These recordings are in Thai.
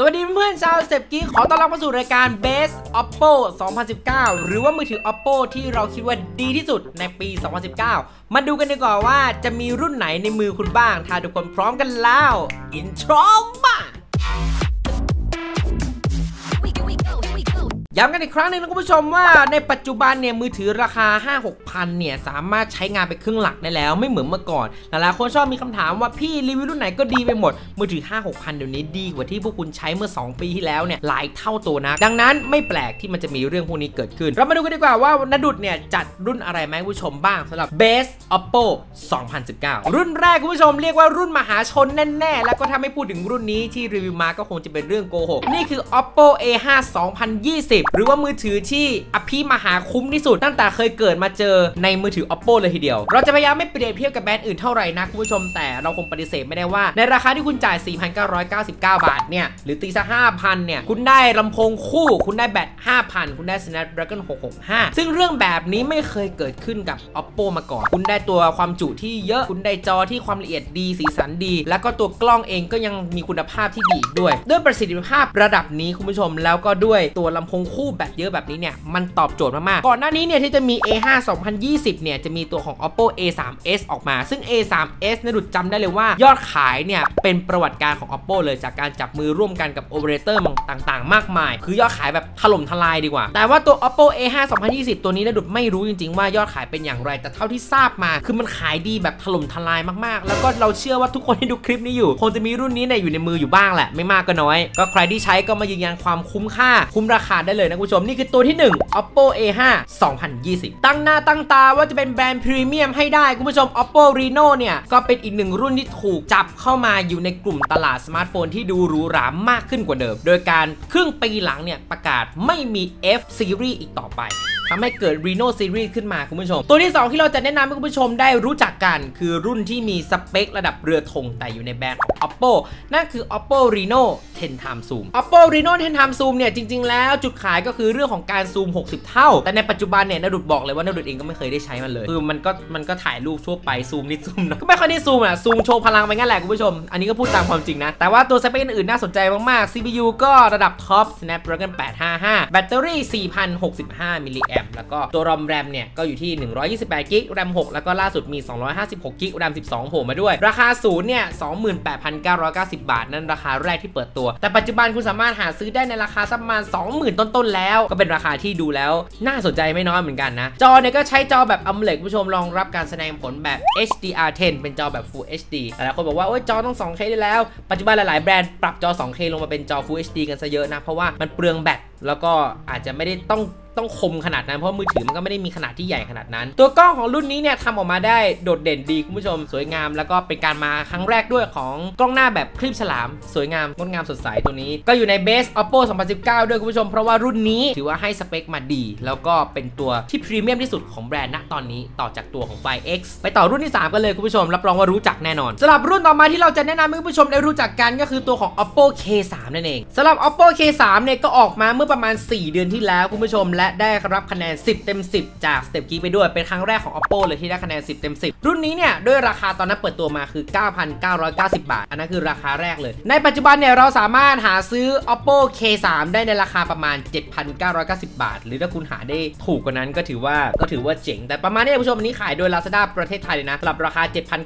สวัสดีเพื่อนๆชาวเซฟกี้ขอต้อนรับเข้าสู่รายการ Best Of Oppo 2019 หรือว่ามือถือ Oppo ที่เราคิดว่าดีที่สุดในปี 2019 มาดูกันดีกว่าว่าจะมีรุ่นไหนในมือคุณบ้าง ถ้าทุกคนพร้อมกันแล้ว intro มา ย้ำกันอีกครั้งหนึ่งนะคุณผู้ชมว่าในปัจจุบันเนี่ยมือถือราคา 5 6พันเนี่ยสามารถใช้งานเป็นเครื่องหลักได้แล้วไม่เหมือนเมื่อก่อนหลายๆคนชอบมีคำถามว่าพี่รีวิวรุ่นไหนก็ดีไปหมด มือถือ 5 6พันเดี๋ยวนี้ดีกว่าที่พวกคุณใช้เมื่อ 2 ปีที่แล้วเนี่ยหลายเท่าตัวนะ ดังนั้นไม่แปลกที่มันจะมีเรื่องพวกนี้เกิดขึ้น เรามาดูกันดีกว่าว่านดุดเนี่ยจัดรุ่นอะไรไหมคุณผู้ชมบ้างสำหรับ Best Oppo 2019 รุ่นแรกคุณผู้ชมเรียกว่ารุ่นมหาชนแน่ๆ แล้วก็ถ้าไม่พูดถึงรุ่นนี้ที่รีวิวมาก็คงจะเป็นเรื่องโกหกนี่คือ Oppo A5 2020หรือว่ามือถือที่อภิมหาคุ้มที่สุด ตั้งแต่เคยเกิดมาเจอในมือถือ Oppo เลยทีเดียว เราจะพยายามไม่เปรียบเทียบกับแบรนด์อื่นเท่าไหร่นะคุณผู้ชมแต่เราคงปฏิเสธไม่ได้ว่า ในราคาที่คุณจ่าย 4,999 บาทเนี่ยหรือตีซะ5,000เนี่ยคุณได้ลำโพงคู่ คุณได้แบต5,000 คุณได้ Snapdragon 665 ซึ่งเรื่องแบบนี้ไม่เคยเกิดขึ้นกับ Oppo มาก่อน คุณได้ตัวความจุที่เยอะคุณได้จอที่ความละเอียดดีสีสันดี แล้วก็ตัวกล้องเองก็ยังมีคุณภาพที่ดีด้วย ด้วยประสิทธิภาพระดับนี้คุณผู้ชมแล้วก็ด้วยตัวลำโพงคแบตเยอะแบบนี้เนี่ยมันตอบโจทย์มากๆก่อนหน้านี้เนี่ยที่จะมี A5 2020 เนี่ยจะมีตัวของ Oppo A3s ออกมา ซึ่ง A3s นะดุดจำได้เลยว่ายอดขายเนี่ยเป็นประวัติการของ Oppo เลยจากการจับมือร่วมกันกับโอเปอเรเตอร์ต่างๆ มากมาย คือยอดขายแบบถล่มทลายดีกว่า แต่ว่าตัว Oppo A5 2020 ตัวนี้นะดุดไม่รู้จริง ๆ ว่ายอดขายเป็นอย่างไร แต่เท่าที่ทราบมา คือมันขายดีแบบถล่มทลายมากๆ แล้วก็เราเชื่อว่าทุกคนที่ดูคลิปนี้อยู่คงจะมีรุ่นนี้เนี่ยอยู่ในมืออยู่บ้างแหละไม่มากก็น้อย ก็ใครที่ใช้ก็มายืนยันความคุ้มค่า คุ้มราคาได้เลยนะคุณผู้ชม นี่คือตัวที่ 1 Oppo A5 2020 ตั้งหน้าตั้งตาว่าจะเป็นแบรนด์พรีเมียมให้ได้คุณผู้ชม Oppo Reno เนี่ย ก็เป็นอีกหนึ่งรุ่นที่ถูกจับเข้ามาอยู่ในกลุ่มตลาดสมาร์ทโฟนที่ดูหรูหรามากขึ้นกว่าเดิม โดยการครึ่งปีหลังเนี่ยประกาศไม่มี F Series อีกต่อไป ทำให้เกิด Reno Series ขึ้นมาคุณผู้ชม ตัวที่ 2 ที่เราจะแนะนำให้คุณผู้ชมได้รู้จักกันคือรุ่นที่มีสเปคระดับเรือธงแต่อยู่ในแบรนด์ Oppo นั่นคือ Oppo Reno 10 Time Zoom Oppo Reno 10 Time Zoom เนี่ยจริง ๆ แล้วจุดขายก็คือเรื่องของการซูม 60 เท่า แต่ในปัจจุบันเนี่ยนดุดบอกเลยว่านดุดเองก็ไม่เคยได้ใช้มันเลย คือมันก็มันก็ถ่ายรูปทั่วไปซูมนิดซูมหน่อยก็ไม่ค่อยได้ซูมอะซูมโชว์พลังไปงั้นแหละคุณผู้ชม อันนี้ก็พูดตามความจริงนะ แต่ว่าตัวสเปคอื่นๆน่าสนใจมากๆ CPU ก็ระดับท็อป Snapdragon 855 แบตเตอรี่ 4,065มิลลิแอมแล้วก็ตัวรอมแรมเนี่ยก็อยู่ที่ 128กิกแรม6แล้วก็ล่าสุดมี 256กิกแรม12โผล่มาด้วย ราคาศูนย์เนี่ย 28,990 บาท นั่นราคาแรกที่เปิดตัว แต่ปัจจุบันคุณสามารถหาซื้อได้ในราคาสักประมาณ 20,000 ต้นๆ แล้ว ก็เป็นราคาที่ดูแล้วน่าสนใจไม่น้อยเหมือนกันนะ จอเนี่ยก็ใช้จอแบบ AMOLED คุณผู้ชมรองรับการแสดงผลแบบ HDR10 เป็นจอแบบ Full HD หลายคนบอกว่าโอ้ยจอต้อง 2K ได้แล้ว ปัจจุบันหลายๆแบรนด์ปรับจอ 2K ลงมาเป็นจอ Full HD กันซะเยอะนะเพราะว่ามันเปลืองแบตแล้วก็อาจจะไม่ได้ต้อง ต้องคมขนาดนั้นเพราะมือถือมันก็ไม่ได้มีขนาดที่ใหญ่ขนาดนั้น ตัวกล้องของรุ่นนี้เนี่ยทำออกมาได้โดดเด่นดีคุณผู้ชม สวยงาม แล้วก็เป็นการมาครั้งแรกด้วยของกล้องหน้าแบบคลิปฉลาม สวยงามงดงามสดใสตัวนี้ ก็อยู่ในเบส Oppo 2019 ด้วยคุณผู้ชม เพราะว่ารุ่นนี้ถือว่าให้สเปคมาดี แล้วก็เป็นตัวที่พรีเมียมที่สุดของแบรนด์ณตอนนี้ต่อจากตัวของไฟ X ไปต่อรุ่นที่ 3 กันเลยคุณผู้ชม รับรองว่ารู้จักแน่นอนสำหรับรุ่นต่อมาที่เราจะแนะนำให้คุณผู้ชมได้รู้จักกันก็คือตัวของ Oppo K3 นั่นเองสำหรับ Oppo K3 เนี่ยก็ออกมาเมื่อประมาณ 4 เดือนที่แล้วคุณผู้ชมและได้รับคะแนน 10 เต็ม 10 จาก Step Geek ไปด้วยเป็นครั้งแรกของ Oppo เลยที่ได้คะแนน 10 เต็ม 10 รุ่นนี้เนี่ยด้วยราคาตอนนั้นเปิดตัวมาคือ 9,990 บาท อันนั้นคือราคาแรกเลย ในปัจจุบันเนี่ยเราสามารถหาซื้อ Oppo K3 ได้ในราคาประมาณ 7,990 บาท หรือถ้าคุณหาได้ถูกกว่านั้นก็ถือว่าก็ถือว่าเจ๋ง แต่ประมาณนี้คุณผู้ชมอันนี้ขายโดย Lazada ประเทศไทยเลยนะรับราคา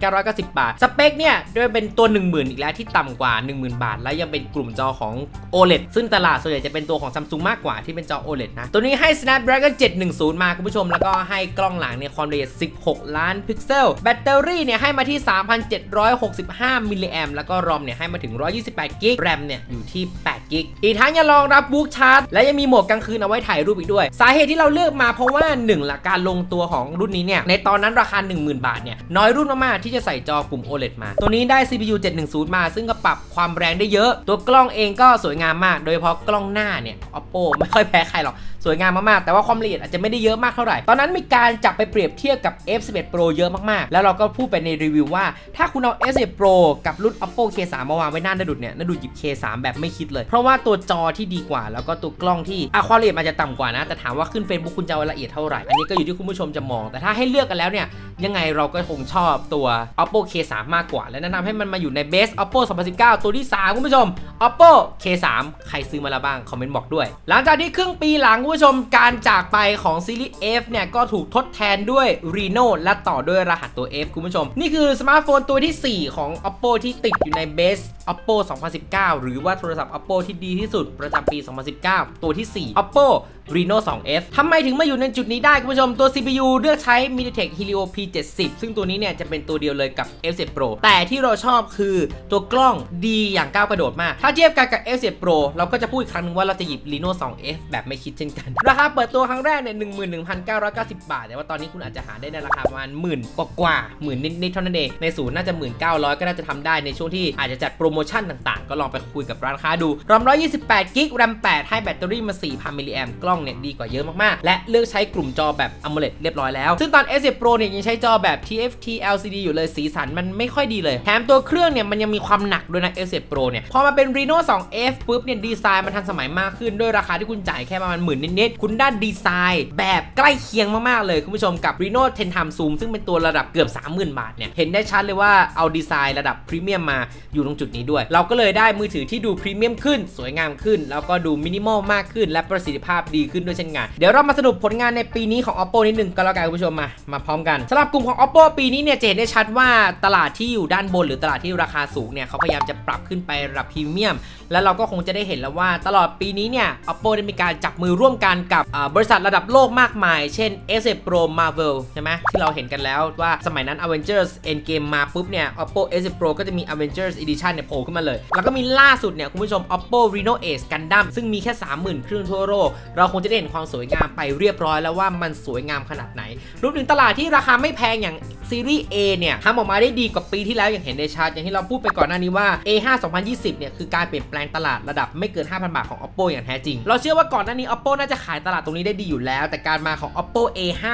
7,990 บาท สเปคเนี่ยด้วยเป็นตัว 10,000 อีกแล้วที่ต่ำกว่า 10,000 บาท แล้วยังเป็นกลุ่มจอของ OLED ซึ่งตลาดส่วนใหญ่จะเป็นตัวของ Samsung มากกว่าที่เป็นจอ OLED นะตัวนี้ให้ Snapdragon 710 มาคุณผู้ชม แล้วก็ให้กล้องหลังเนี่ยความละเอียด 16 ล้านพิกเซล แบตเตอรี่เนี่ยให้มาที่ 3,765 มิลลิแอมแล้วก็รอมเนี่ยให้มาถึง 128 กิกแรมเนี่ยอยู่ที่ 8 กิกอีกทั้งยังรองรับ VOOC Charge และยังมีโหมดกลางคืนเอาไว้ถ่ายรูปอีกด้วย สาเหตุที่เราเลือกมาเพราะว่า1ละการลงตัวของรุ่นนี้เนี่ย ในตอนนั้นราคา 10,000 บาทเนี่ย น้อยรุ่นมาก ๆ ที่จะใส่จอกลุ่ม OLED มา ตัวนี้ได้ CPU 710 มา ซึ่งก็ปรับความแรงได้เยอะ ตัวกล้องเองก็สวยงามมาก โดยเฉพาะกล้องหน้าเนี่ย Oppo ไม่ค่อยแพ้ใครหรอก สวยงามมากๆ แต่ว่าความละเอียดอาจจะไม่ได้เยอะมากเท่าไหร่ ตอนนั้นมีการจับไปเปรียบเทียบกับ F11 Pro เยอะมากๆ แล้วเราก็พูดไปในรีวิวว่า ถ้าคุณเอา F11 Pro กับรุ่น Oppo K3 มาวางไว้หน้านาดุดเนี่ยนาดุดหยิบ K3 แบบไม่คิดเลย เพราะว่าตัวจอที่ดีกว่า แล้วก็ตัวกล้องที่อะความละเอียดมันจะต่ำกว่านะ แต่ถามว่าขึ้น Facebook คุณจะเอาละเอียดเท่าไหร่ อันนี้ก็อยู่ที่คุณผู้ชมจะมอง แต่ถ้าให้เลือกกันแล้วเนี่ย ยังไงเราก็คงชอบตัว Oppo K3 มากกว่า และแนะนำให้มันมาอยู่ใน Best of Oppo 2019 ตัวที่ 3 คุณผู้ชม Oppo K3 ใครซื้อมาแล้วบ้างคอมเมนต์บอกด้วย หลังจากที่ครึ่งปีหลังคุผู้ชมการจากไปของซีรีส์ F เนี่ยก็ถูกทดแทนด้วย Reno และต่อด้วยรหัสตัว F คุณผู้ชม นี่คือสมาร์ทโฟนตัวที่ 4 ของ Oppo ที่ติดอยู่ใน Base Oppo 2019 หรือว่าโทรศัพท์ Oppo ที่ดีที่สุดประจำปี 2019 ตัวที่ 4 Oppo Reno 2F ทำไมถึงมาอยู่ในจุดนี้ได้คุณผู้ชมตัว CPU เลือกใช้ MediaTek Helio P70 ซึ่งตัวนี้เนี่ยจะเป็นตัวเดียวเลยกับ F10 Pro แต่ที่เราชอบคือตัวกล้องดีอย่างก้าวกระโดดมาก ถ้าเทียบกันกับ F10 Pro เราก็จะพูดอีกครั้งหนึงว่าเราจะหยิบ Reno 2F แบบไม่คิดเช่นกัน ราคาเปิดตัวครั้งแรกเนี่ย11,990 บาท แต่ว่าตอนนี้คุณอาจจะหาได้ในราคาประมาณหมื่นกว่าหมื่นนิดๆเท่านั้นเองในศูนย์น่าจะ1,900ก็น่าจะทำได้ในช่วงที่อาจจะจัดโปรโมชั่นต่างๆ ก็ลองไปคุยกับร้านค้าดูรอม128กิก RAM 8ให้แบตเตอรี่มา4,000มิลลิแอมกล้องเนี่ยดีกว่าเยอะมากๆ และเลือกใช้กลุ่มจอแบบ AMOLED เรียบร้อยแล้ว ซึ่งตอน S10 Pro เนี่ยยังใช้จอแบบ TFT LCD อยู่เลยสีสันมันไม่ค่อยดีเลย แถมตัวเครื่องเนี่ยมันยังมีความหนักด้วยนะ S10 Pro เนี่ย พอมาเป็น Reno 2F ปุ๊บเนี่ยดีไซน์มันทันสมัยมากขึ้นด้วยราคาที่คุณจ่ายแค่ประมาณหมื่นนิดๆ คุณได้ดีไซน์แบบใกล้เคียงมากๆเลยคุณผู้ชมกับ Reno 10 Time Zoom ซึ่งเป็นตัวระดับเกือบ 30,000 บาทเนี่ยเห็นได้ชัดเลยว่าเอาดีไซน์ระดับพรีเมียมมาอยู่ตรงจุดนี้ด้วย เราก็เลยได้มือถือที่ดูพรีเมียมขึ้น สวยงามขึ้น แล้วก็ดูมินิมอลมากขึ้น และประสิทธิภาพดีขึ้นด้วยเช่นกันเดี๋ยวเรามาสรุปผลงานในปีนี้ของ Oppo นิดนึงก็แล้วกันคุณผู้ชมมามาพร้อมกันสำหรับกลุ่มของ Oppo ปีนี้เนี่ยจะเห็นได้ชัดว่าตลาดที่อยู่ด้านบนหรือตลาดที่ราคาสูงเนี่ยเขาพยายามจะปรับขึ้นไประดับพรีเมียม แล้วเราก็คงจะได้เห็นแล้วว่าตลอดปีนี้เนี่ย Oppo ได้มีการจับมือร่วมกันกับบริษัทระดับโลกมากมาย เช่น S10 Pro Marvel ใช่ไหมที่เราเห็นกันแล้วว่าสมัยนั้น Avengers Endgame มาปุ๊บเนี่ย Oppo S10 Pro ก็จะมี Avengers Edition เนี่ยโผล่ขึ้นมาเลย แล้วก็มีล่าสุดเนี่ยคุณผู้ชม Oppo Reno Ace Gundam ซึ่งมีแค่ 30,000 เครื่องทั่วโลกเราคงจะได้เห็นความสวยงามไปเรียบร้อยแล้วว่ามันสวยงามขนาดไหนรวมถึงตลาดที่ราคาไม่แพงอย่างซีรีส์ A เนี่ยทำออกมาได้ดีกว่าปีที่แล้วอย่างเห็นได้ชัดอย่างที่เราพูดไปก่อนหน้านี้ว่า A5 2020 เนี่ยคือการเปลี่ยนแปลงตลาดระดับไม่เกิน 5,000 บาทของ Oppo อย่างแท้จริง เราเชื่อว่าก่อนหน้านี้ Oppo น่าจะขายตลาดตรงนี้ได้ดีอยู่แล้ว แต่การมาของ Oppo A5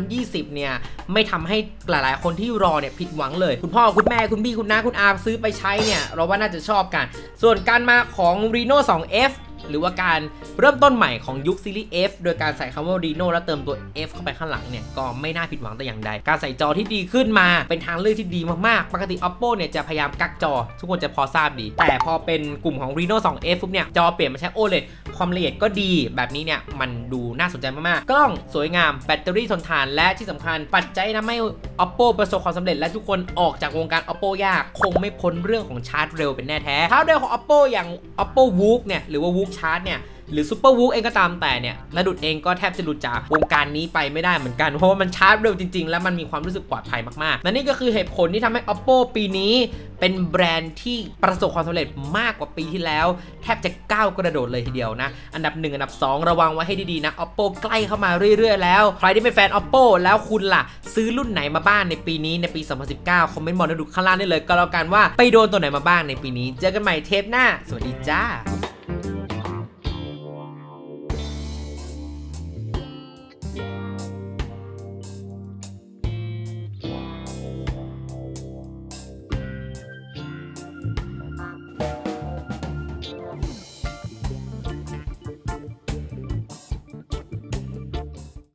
2020 เนี่ยไม่ทำให้หลายๆ คนที่รอเนี่ยผิดหวังเลย คุณพ่อคุณแม่คุณพี่คุณน้าคุณอาซื้อไปใช้เนี่ยเราว่าน่าจะชอบกัน ส่วนการมาของ Reno 2F หรือว่าการเริ่มต้นใหม่ของยุคซีรีส์ F โดยการใส่คำว่า Reno แล้วเติมตัว F เข้าไปข้างหลังเนี่ย ก็ไม่น่าผิดหวังแต่อย่างใด การใส่จอที่ดีขึ้นมาเป็นทางเลือกที่ดีมากๆ ปกติ Oppo เนี่ยจะพยายามกักจอ ทุกคนจะพอทราบดี แต่พอเป็นกลุ่มของ Reno 2F ปุ๊บเนี่ย จอเปลี่ยนมาใช้ OLED ความละเอียดก็ดีแบบนี้เนี่ยมันดูน่าสนใจมากๆ กล้องสวยงามแบตเตอรี่ทนทานและที่สำคัญปัจจัยทำให้ Oppo ประสบความสำเร็จและทุกคนออกจากวงการ Oppo ยากคงไม่พ้นเรื่องของชาร์จเร็วเป็นแน่แท้ชาร์จเร็วของ Oppo อย่าง Oppo Vook เนี่ยหรือว่า Vook Charge เนี่ยหรือ Super Vook เองก็ตามแต่เนี่ยระดุดเองก็แทบจะหลุดจากวงการนี้ไปไม่ได้เหมือนกัน เพราะว่ามันชาร์จเร็วจริง ๆ และมันมีความรู้สึกปลอดภัยมากๆและนี่ก็คือเหตุผลที่ทำให้ Oppo ปีนี้เป็นแบรนด์ที่ประสบความสำเร็จมากกว่าปีที่แล้ว แทบจะก้าวกระโดดเลยทีเดียวนะ อันดับ 1 อันดับ 2 ระวังไว้ให้ดีๆนะ Oppo ใกล้เข้ามาเรื่อยๆ แล้ว ใครที่เป็นแฟน Oppo แล้วคุณล่ะ ซื้อรุ่นไหนมาบ้างในปีนี้ในปี 2019 คอมเมนต์บอกในดูข้างล่างได้เลย ก็แล้วกันว่าไปโดนตัวไหนมาบ้างในปีนี้ เจอกันใหม่เทปหน้า สวัสดีจ้า